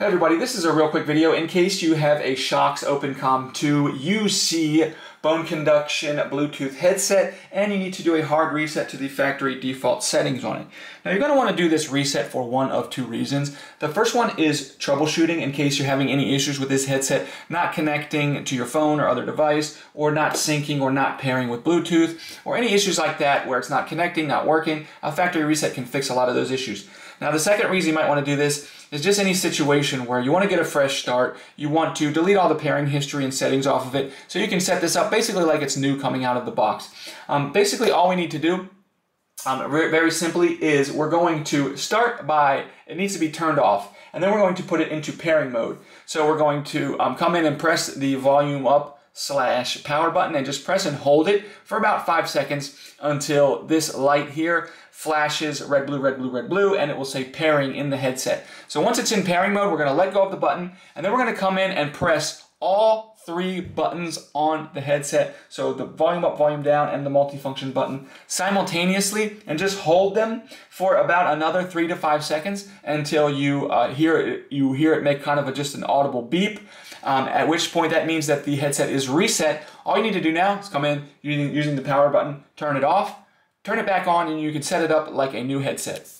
Hey everybody, this is a real quick video in case you have a Shokz OpenComm 2 UC bone conduction Bluetooth headset and you need to do a hard reset to the factory default settings on it. Now you're going to want to do this reset for one of two reasons. The first one is troubleshooting in case you're having any issues with this headset not connecting to your phone or other device or not syncing or not pairing with Bluetooth or any issues like that where it's not connecting, not working. A factory reset can fix a lot of those issues. Now the second reason you might want to do this is just any situation where you want to get a fresh start, you want to delete all the pairing history and settings off of it, so you can set this up basically like it's new coming out of the box. Um, basically all we need to do um, very simply is we're going to start by, it needs to be turned off, and then we're going to put it into pairing mode. So we're going to um, come in and press the volume up slash power button and just press and hold it for about five seconds until this light here flashes red, blue, red, blue, red, blue, and it will say pairing in the headset. So once it's in pairing mode, we're gonna let go of the button, and then we're gonna come in and press all three buttons on the headset. So the volume up, volume down, and the multifunction button simultaneously, and just hold them for about another three to five seconds until you uh, hear it, you hear it make kind of a, just an audible beep. Um, at which point that means that the headset is reset. All you need to do now is come in using, using the power button, turn it off, turn it back on, and you can set it up like a new headset.